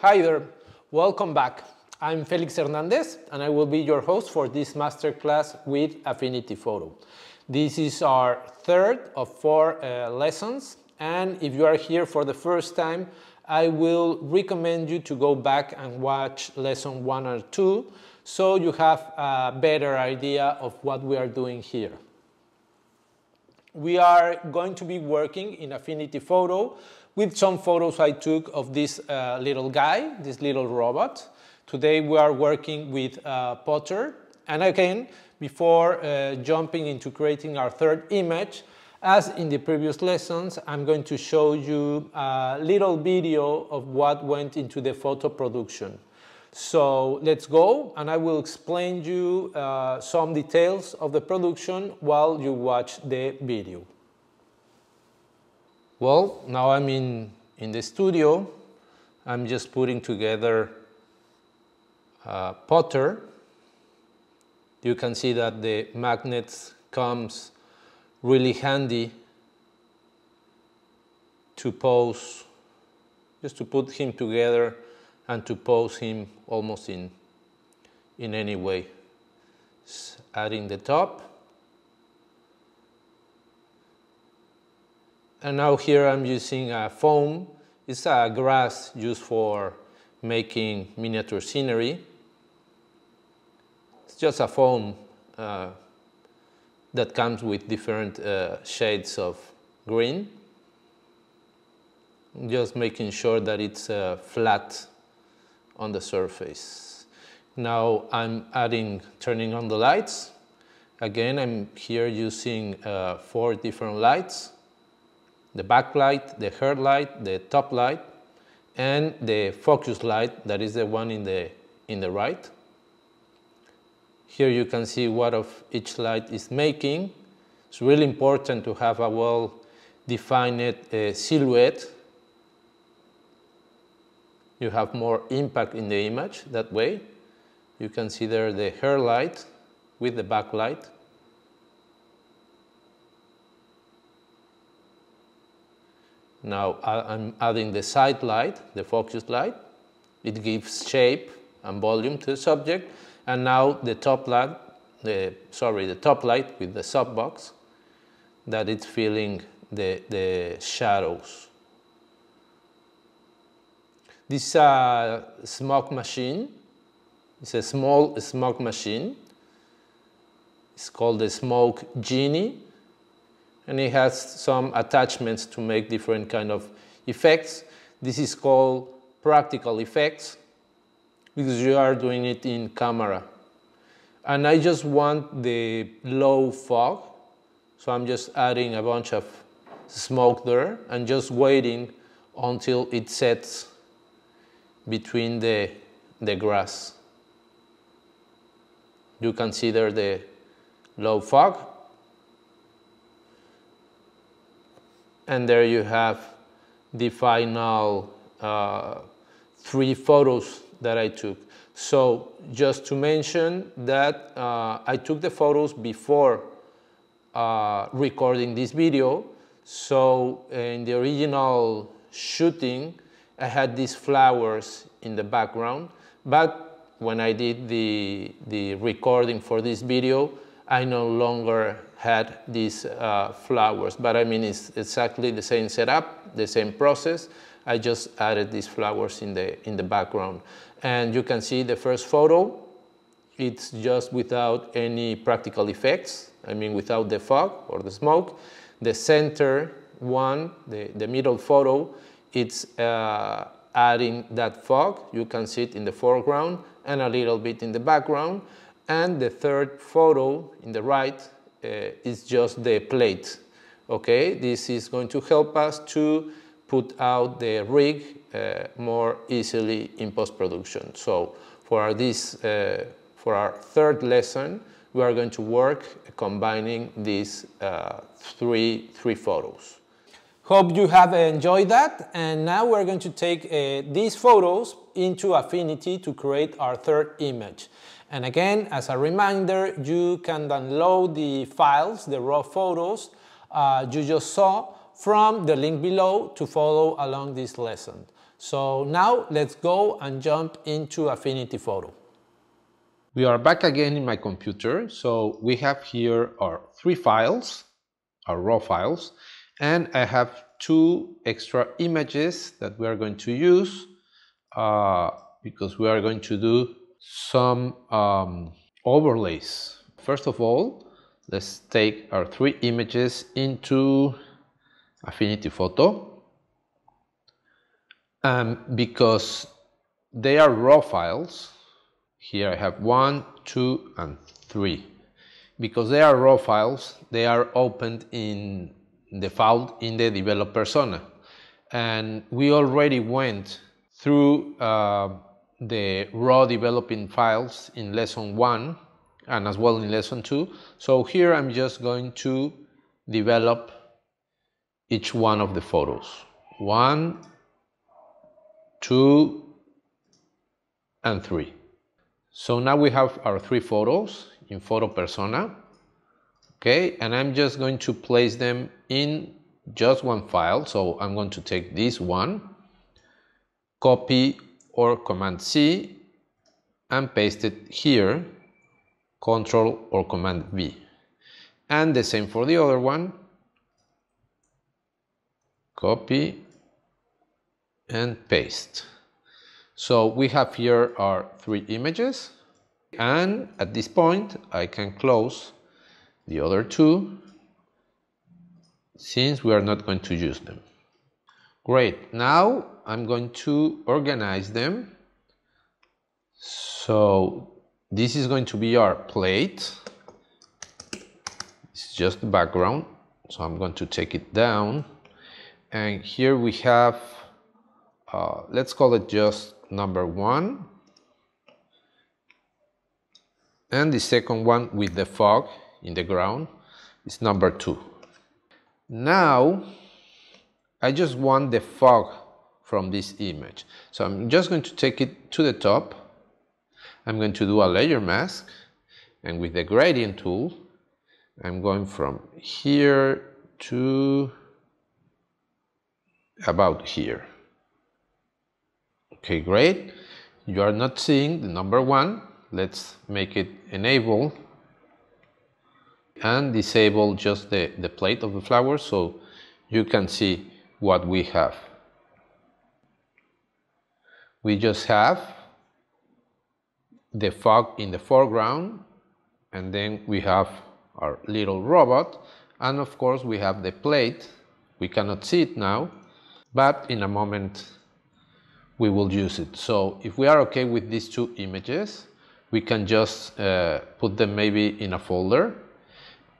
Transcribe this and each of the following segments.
Hi there. Welcome back. I'm Felix Hernandez and I will be your host for this masterclass with Affinity Photo. This is our third of four uh, lessons and if you are here for the first time, I will recommend you to go back and watch lesson one or two so you have a better idea of what we are doing here. We are going to be working in Affinity Photo with some photos I took of this uh, little guy, this little robot. Today we are working with uh, Potter. And again, before uh, jumping into creating our third image, as in the previous lessons, I'm going to show you a little video of what went into the photo production. So let's go and I will explain you uh, some details of the production while you watch the video. Well, now I'm in, in the studio. I'm just putting together a Potter. You can see that the magnet comes really handy to pose, just to put him together and to pose him almost in, in any way. adding the top And now here I'm using a foam. It's a grass used for making miniature scenery. It's just a foam uh, that comes with different uh, shades of green. Just making sure that it's uh, flat on the surface. Now I'm adding, turning on the lights. Again, I'm here using uh, four different lights the backlight, the head light, the top light, and the focus light, that is the one in the, in the right. Here you can see what of each light is making. It's really important to have a well-defined uh, silhouette. You have more impact in the image that way. You can see there the hair light with the backlight. Now I'm adding the side light, the focus light. It gives shape and volume to the subject. And now the top light, the, sorry, the top light with the softbox that it's filling the, the shadows. This is a smoke machine. It's a small smoke machine. It's called the Smoke Genie and it has some attachments to make different kind of effects. This is called practical effects because you are doing it in camera. And I just want the low fog, so I'm just adding a bunch of smoke there and just waiting until it sets between the, the grass. You can see there the low fog And there you have the final uh, three photos that I took. So just to mention that uh, I took the photos before uh, recording this video. So in the original shooting, I had these flowers in the background, but when I did the, the recording for this video, I no longer had these uh, flowers. But I mean, it's exactly the same setup, the same process. I just added these flowers in the, in the background. And you can see the first photo, it's just without any practical effects. I mean, without the fog or the smoke. The center one, the, the middle photo, it's uh, adding that fog. You can see it in the foreground and a little bit in the background. And the third photo in the right uh, is just the plate. Okay, this is going to help us to put out the rig uh, more easily in post-production. So for this, uh, for our third lesson, we are going to work combining these uh, three, three photos. Hope you have enjoyed that. And now we're going to take uh, these photos into Affinity to create our third image. And again, as a reminder, you can download the files, the raw photos uh, you just saw from the link below to follow along this lesson. So now let's go and jump into Affinity Photo. We are back again in my computer. So we have here our three files, our raw files, and I have two extra images that we are going to use uh, because we are going to do some um, overlays. First of all, let's take our three images into Affinity Photo um, because they are raw files. Here I have one, two, and three. Because they are raw files, they are opened in the default in the develop persona. And we already went through uh, the raw developing files in lesson one and as well in lesson two. So here I'm just going to develop each one of the photos. One, two, and three. So now we have our three photos in photo persona. Okay, and I'm just going to place them in just one file. So I'm going to take this one, copy or command C and paste it here, control or command V. And the same for the other one, copy and paste. So we have here our three images and at this point I can close the other two since we are not going to use them. Great, now I'm going to organize them. So this is going to be our plate. It's just the background. So I'm going to take it down. And here we have uh, let's call it just number one and the second one with the fog in the ground is number two now I just want the fog from this image so I'm just going to take it to the top I'm going to do a layer mask and with the gradient tool I'm going from here to about here Okay, great. You are not seeing the number one. Let's make it enable and disable just the, the plate of the flower so you can see what we have. We just have the fog in the foreground and then we have our little robot and of course we have the plate we cannot see it now but in a moment we will use it. So if we are okay with these two images, we can just uh, put them maybe in a folder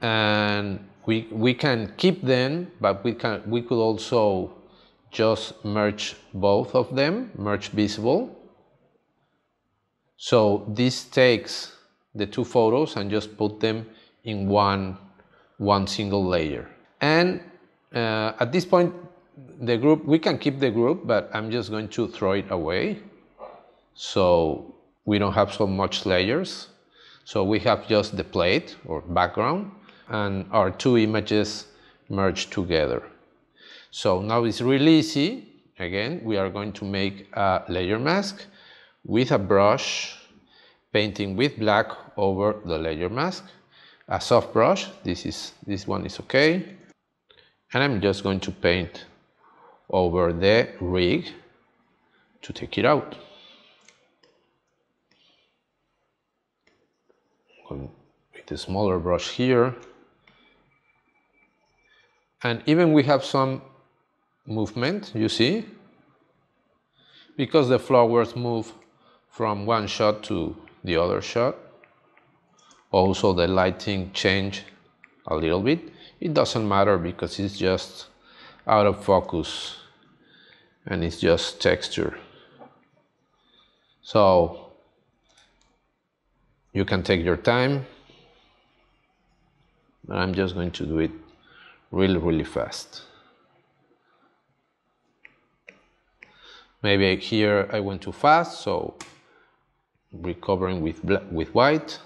and we, we can keep them, but we, can, we could also just merge both of them, merge visible. So this takes the two photos and just put them in one, one single layer. And uh, at this point, the group, we can keep the group, but I'm just going to throw it away. So we don't have so much layers. So we have just the plate or background and our two images merged together. So now it's really easy. Again, we are going to make a layer mask with a brush, painting with black over the layer mask. A soft brush, this, is, this one is okay. And I'm just going to paint over the rig to take it out. With a smaller brush here. And even we have some movement, you see? Because the flowers move from one shot to the other shot. Also the lighting change a little bit. It doesn't matter because it's just out of focus and it's just texture. So you can take your time, but I'm just going to do it really, really fast. Maybe here I went too fast, so recovering with with white,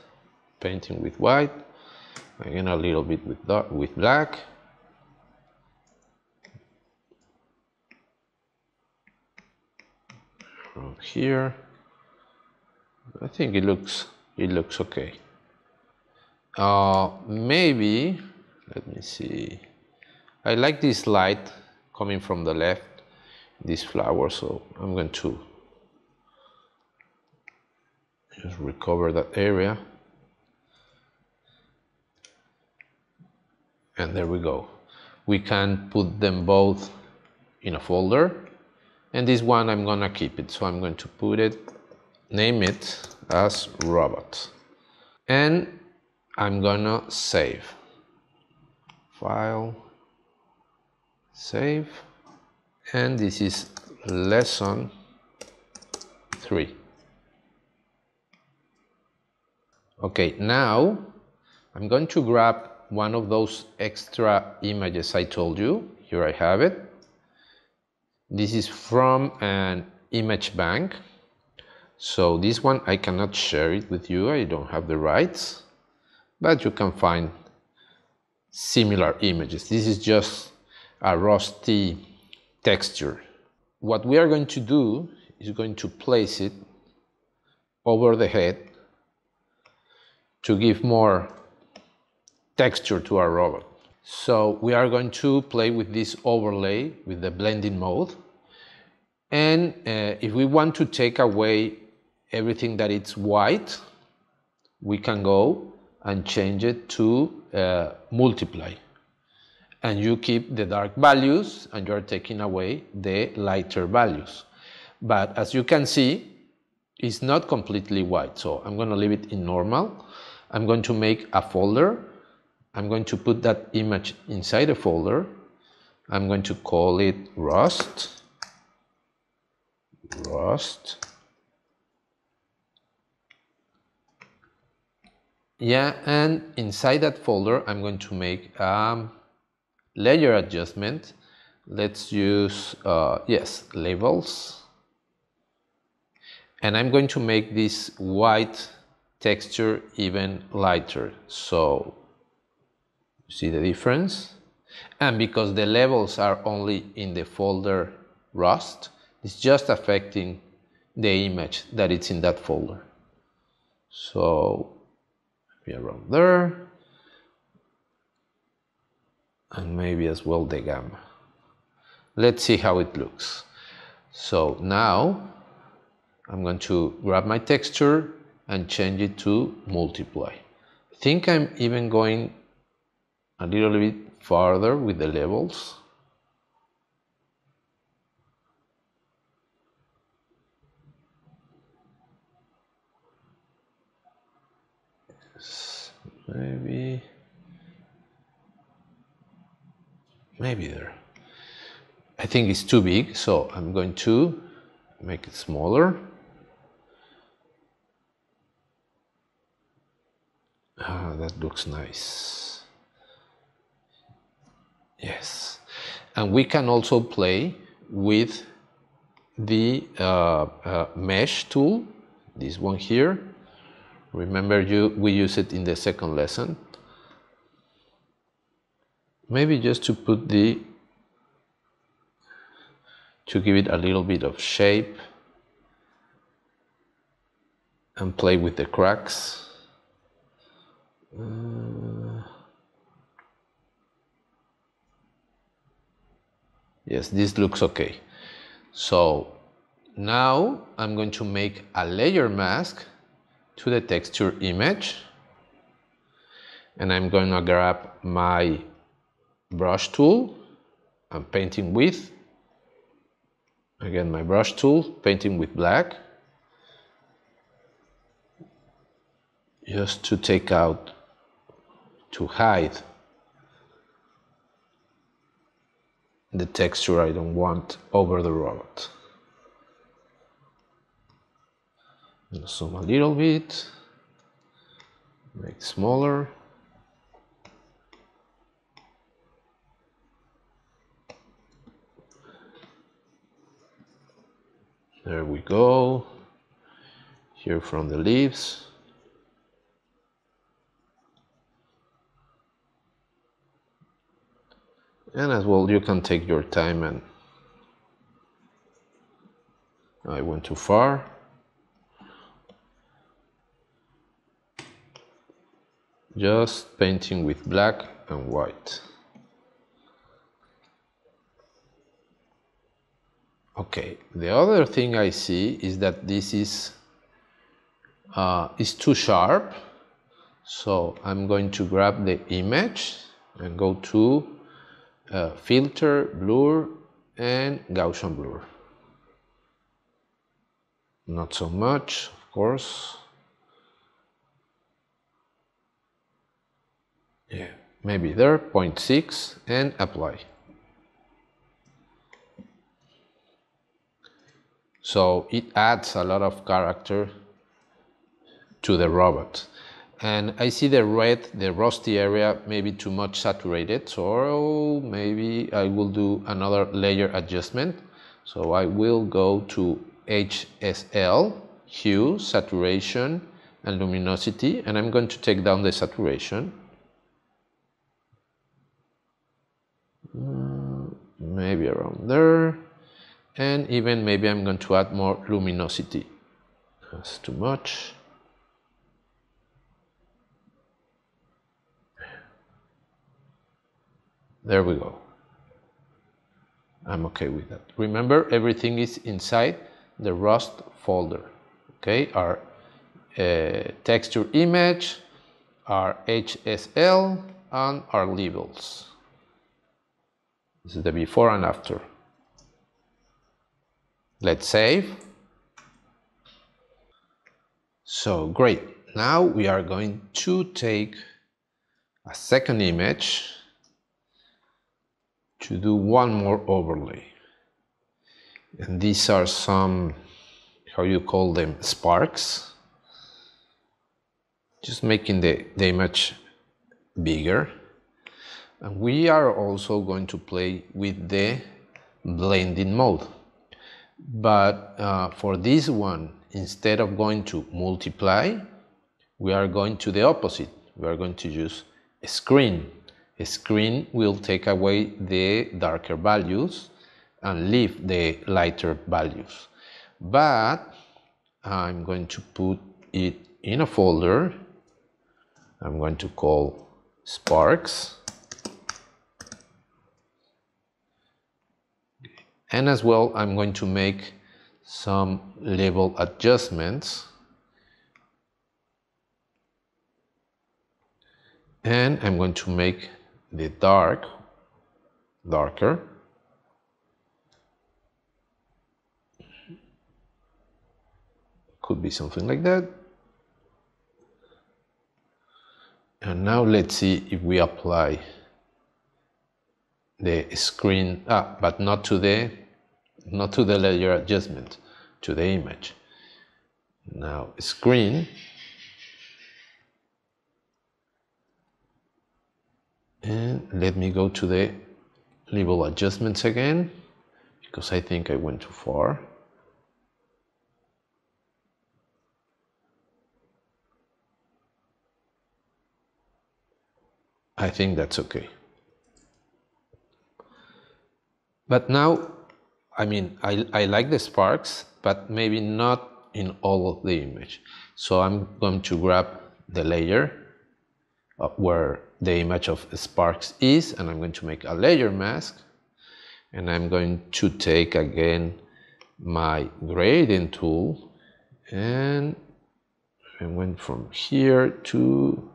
painting with white, again a little bit with dark, with black. from here. I think it looks it looks okay. Uh, maybe let me see. I like this light coming from the left, this flower, so I'm going to just recover that area. And there we go. We can put them both in a folder. And this one, I'm gonna keep it. So I'm going to put it, name it as robot. And I'm gonna save. File, save. And this is lesson three. Okay, now I'm going to grab one of those extra images I told you. Here I have it. This is from an image bank. So this one I cannot share it with you. I don't have the rights, but you can find similar images. This is just a rusty texture. What we are going to do is going to place it over the head to give more texture to our robot. So we are going to play with this overlay with the blending mode. And uh, if we want to take away everything that it's white, we can go and change it to uh, multiply. And you keep the dark values and you're taking away the lighter values. But as you can see, it's not completely white. So I'm going to leave it in normal I'm going to make a folder. I'm going to put that image inside a folder. I'm going to call it Rust. Rust. Yeah, and inside that folder, I'm going to make a layer adjustment. Let's use, uh, yes, levels. And I'm going to make this white texture even lighter. So see the difference? And because the levels are only in the folder Rust, it's just affecting the image that it's in that folder. So maybe around there, and maybe as well the gamma. Let's see how it looks. So now I'm going to grab my texture and change it to multiply. I think I'm even going a little bit farther with the levels. maybe maybe there I think it's too big so I'm going to make it smaller Ah, that looks nice. Yes. And we can also play with the uh, uh, mesh tool, this one here. Remember you, we use it in the second lesson. Maybe just to put the, to give it a little bit of shape and play with the cracks. Uh, yes, this looks okay. So now I'm going to make a layer mask to the texture image and I'm going to grab my brush tool I'm painting with again my brush tool painting with black just to take out to hide the texture I don't want over the robot. zoom a little bit, make smaller. There we go. Here from the leaves. and as well you can take your time and I went too far. Just painting with black and white. Okay, the other thing I see is that this is uh, is too sharp. So I'm going to grab the image and go to uh, filter, blur, and Gaussian blur. Not so much, of course. Yeah, maybe there, 0.6, and apply. So it adds a lot of character to the robot. And I see the red, the rusty area, maybe too much saturated. So maybe I will do another layer adjustment. So I will go to HSL, hue, saturation, and luminosity. And I'm going to take down the saturation. Mm, maybe around there. And even maybe I'm going to add more luminosity. That's too much. There we go. I'm okay with that. Remember, everything is inside the Rust folder. Okay, our uh, texture image, our HSL, and our levels. This is the before and after. Let's save. So great. Now we are going to take a second image to do one more overlay. And these are some, how you call them, sparks. Just making the, the image bigger. And we are also going to play with the blending mode. But uh, for this one, instead of going to multiply, we are going to the opposite. We are going to use a screen a screen will take away the darker values and leave the lighter values. But I'm going to put it in a folder. I'm going to call Sparks. And as well, I'm going to make some level adjustments. And I'm going to make the dark darker could be something like that and now let's see if we apply the screen ah, but not to the not to the layer adjustment to the image. Now screen. And let me go to the level adjustments again because I think I went too far. I think that's okay. But now I mean I, I like the sparks but maybe not in all of the image. So I'm going to grab the layer uh, where the image of sparks is and I'm going to make a layer mask. And I'm going to take again my gradient tool and I went from here to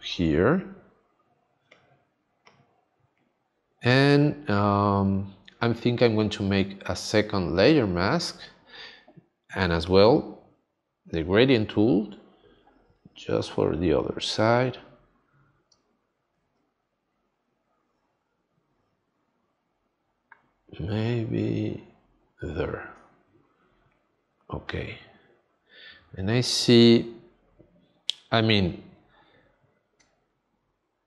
here and um, I think I'm going to make a second layer mask and as well the gradient tool just for the other side. Maybe there. Okay. And I see, I mean,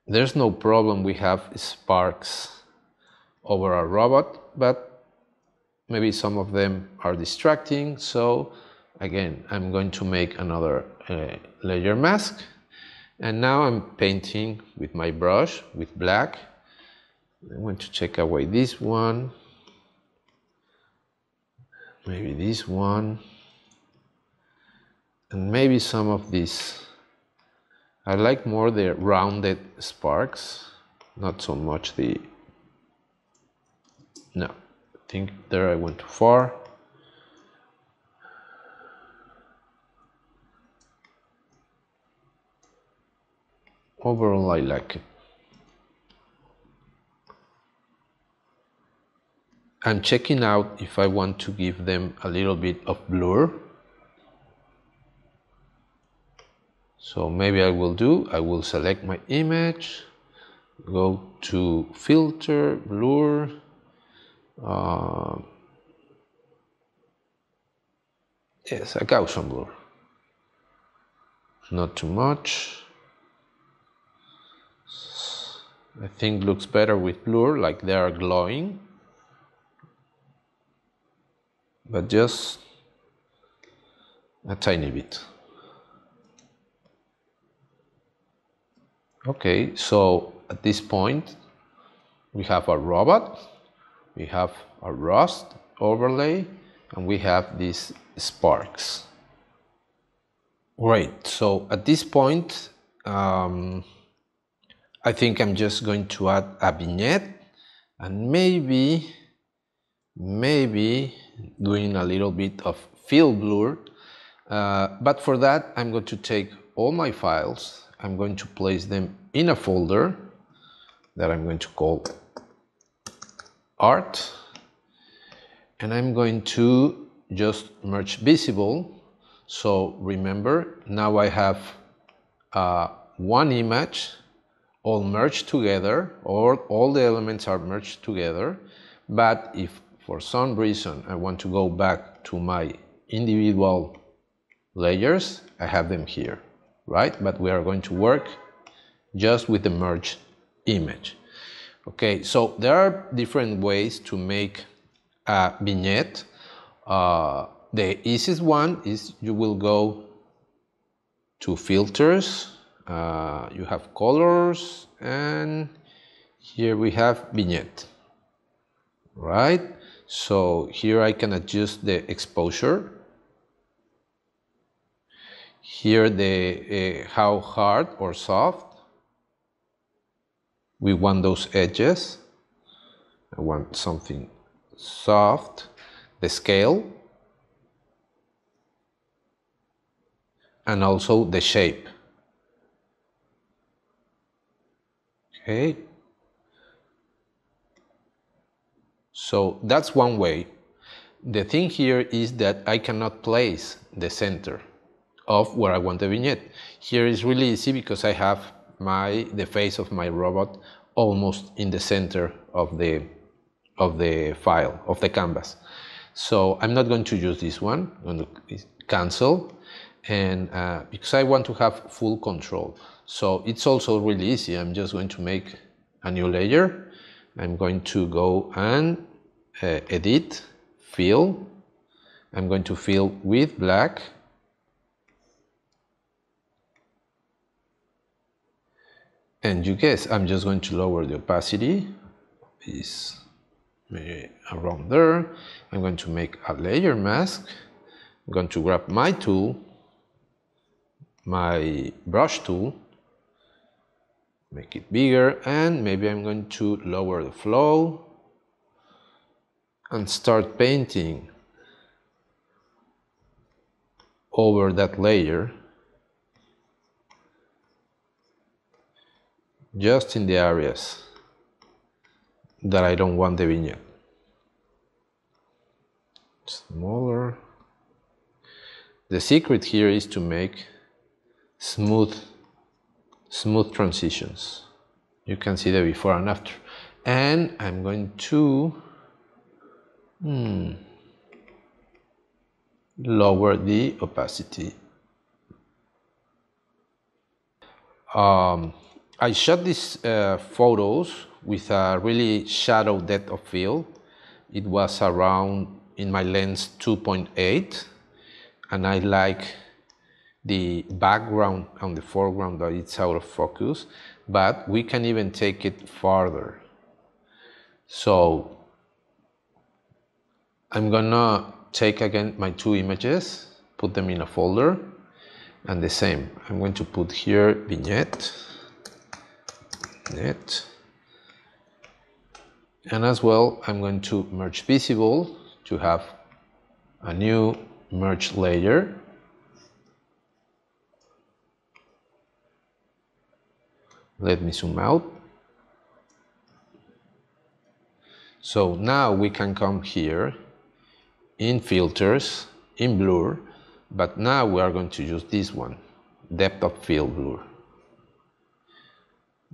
there's no problem we have sparks over our robot, but maybe some of them are distracting. So again, I'm going to make another uh, layer mask. And now I'm painting with my brush with black. I'm going to take away this one. Maybe this one. And maybe some of these. I like more the rounded sparks not so much the no I think there I went too far. Overall I like it. I'm checking out if I want to give them a little bit of blur. So maybe I will do I will select my image go to filter blur uh, yes a Gaussian blur not too much. I think looks better with blur like they are glowing. But just a tiny bit. Okay so at this point we have a robot we have a rust overlay and we have these sparks. Great. So at this point um, I think I'm just going to add a vignette and maybe maybe doing a little bit of fill blur. Uh, but for that I'm going to take all my files. I'm going to place them in a folder that I'm going to call art and I'm going to just merge visible so remember now I have uh, one image all merged together or all the elements are merged together but if for some reason I want to go back to my individual layers I have them here right? But we are going to work just with the merge image. Okay, so there are different ways to make a vignette. Uh, the easiest one is you will go to filters, uh, you have colors, and here we have vignette, right? So here I can adjust the exposure here the uh, how hard or soft we want those edges. I want something soft the scale and also the shape. Okay. So that's one way. The thing here is that I cannot place the center of where I want the vignette. Here is really easy because I have my the face of my robot almost in the center of the of the file of the canvas. So I'm not going to use this one. I'm going to cancel, and uh, because I want to have full control. So it's also really easy. I'm just going to make a new layer. I'm going to go and uh, edit, fill. I'm going to fill with black and you guess I'm just going to lower the opacity. Is around there. I'm going to make a layer mask. I'm going to grab my tool my brush tool make it bigger and maybe I'm going to lower the flow and start painting over that layer just in the areas that I don't want the vignette. Smaller. The secret here is to make smooth, smooth transitions. You can see the before and after. And I'm going to hmm, lower the opacity. Um, I shot these uh, photos with a really shadow depth of field. It was around in my lens 2.8 and I like the background and the foreground that it's out of focus but we can even take it farther so I'm gonna take again my two images, put them in a folder, and the same. I'm going to put here vignette, vignette, and as well, I'm going to merge visible to have a new merge layer. Let me zoom out. So now we can come here in filters, in blur, but now we are going to use this one, depth of field blur.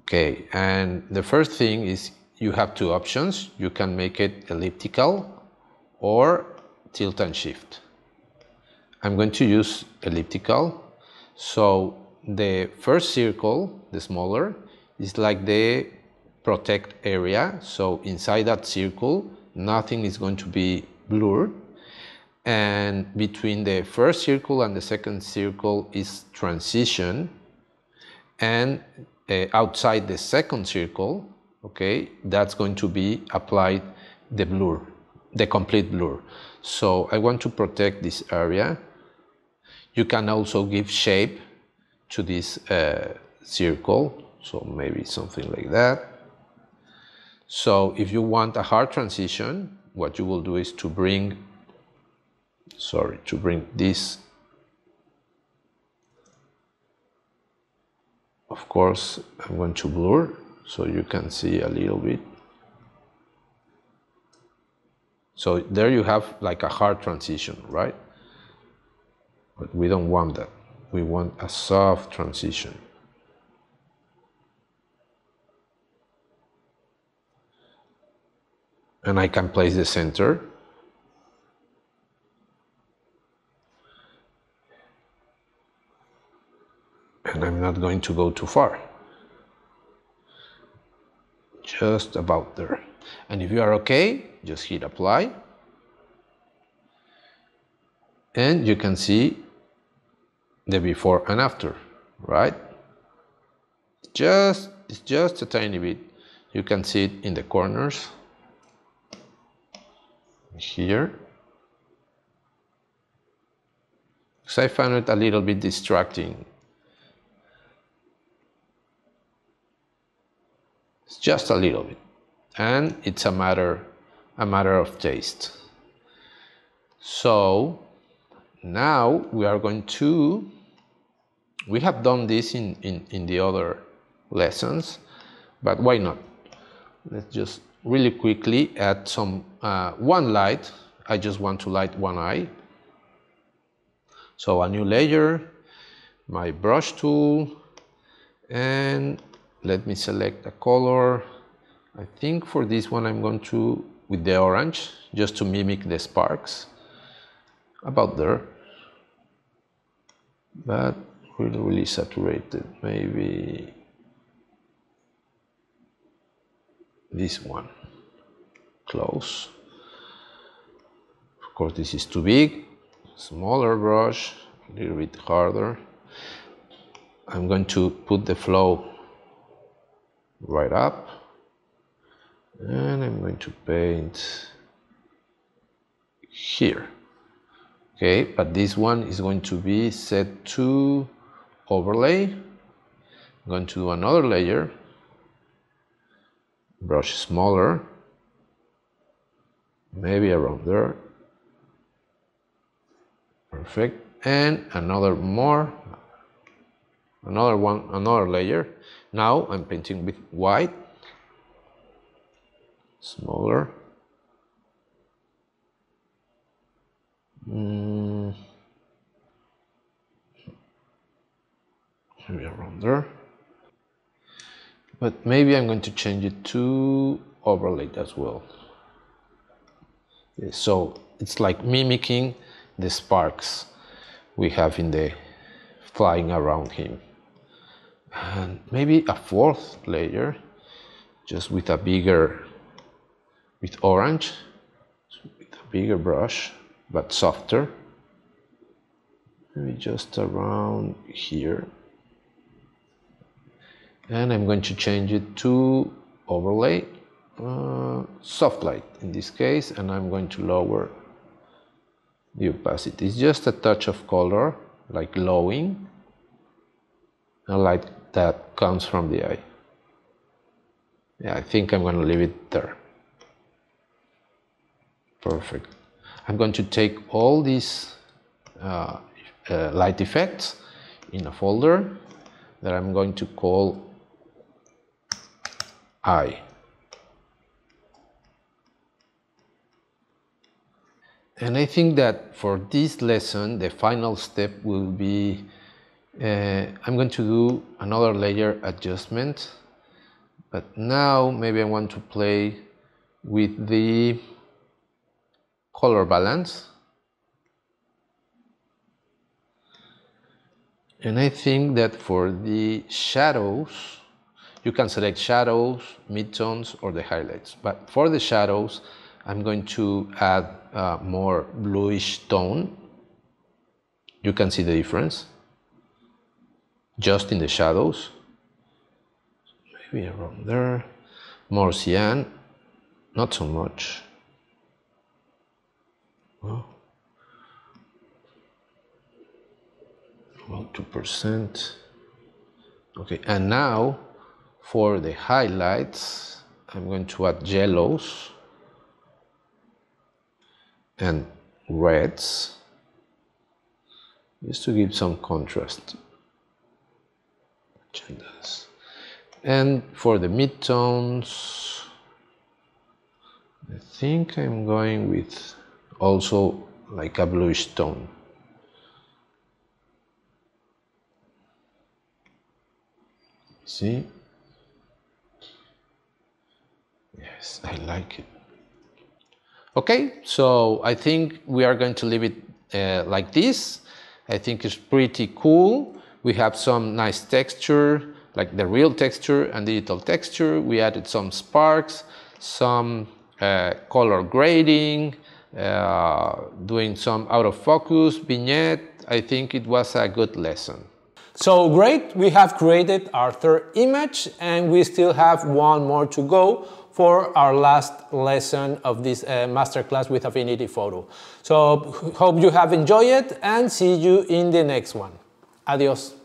Okay, and the first thing is you have two options. You can make it elliptical or tilt and shift. I'm going to use elliptical. So the first circle, the smaller, is like the protect area. So inside that circle, nothing is going to be blurred. And between the first circle and the second circle is transition. And uh, outside the second circle, okay, that's going to be applied the blur, the complete blur. So I want to protect this area. You can also give shape to this uh, circle, so maybe something like that. So if you want a hard transition, what you will do is to bring, sorry, to bring this, of course, I'm going to blur so you can see a little bit. So there you have like a hard transition, right? But we don't want that. We want a soft transition. And I can place the center. And I'm not going to go too far just about there. And if you are okay, just hit apply. And you can see the before and after, right? Just, it's just a tiny bit. You can see it in the corners here. So I found it a little bit distracting just a little bit. And it's a matter a matter of taste. So now we are going to we have done this in, in, in the other lessons but why not? Let's just really quickly add some uh, one light. I just want to light one eye. So a new layer my brush tool and let me select a color. I think for this one I'm going to with the orange just to mimic the sparks. About there. But really really saturated maybe this one. Close. Of course this is too big. Smaller brush a little bit harder. I'm going to put the flow right up. And I'm going to paint here. Okay but this one is going to be set to overlay. I'm going to do another layer. Brush smaller. Maybe around there. Perfect. And another more. Another one another layer now I'm painting with white, smaller. Mm. Maybe around there. But maybe I'm going to change it to overlay as well. So it's like mimicking the sparks we have in the flying around him and maybe a fourth layer just with a bigger with orange with a bigger brush but softer. Maybe just around here. And I'm going to change it to overlay uh, soft light in this case and I'm going to lower the opacity. It's just a touch of color, like glowing, a light that comes from the eye. Yeah, I think I'm going to leave it there. Perfect. I'm going to take all these uh, uh, light effects in a folder that I'm going to call I. And I think that for this lesson, the final step will be, uh, I'm going to do another layer adjustment, but now maybe I want to play with the color balance. And I think that for the shadows, you can select shadows, midtones, or the highlights. But for the shadows, I'm going to add uh, more bluish tone. You can see the difference just in the shadows. Maybe around there. More cyan, not so much. Well, about 2%. Okay, and now for the highlights, I'm going to add yellows and reds just to give some contrast. And for the midtones, I think I'm going with also like a bluish tone. See? Yes, I like it. Okay, so I think we are going to leave it uh, like this. I think it's pretty cool. We have some nice texture, like the real texture and digital texture. We added some sparks, some uh, color grading, uh, doing some out of focus, vignette. I think it was a good lesson. So great, we have created our third image and we still have one more to go for our last lesson of this uh, masterclass with Affinity Photo. So hope you have enjoyed it and see you in the next one. Adiós.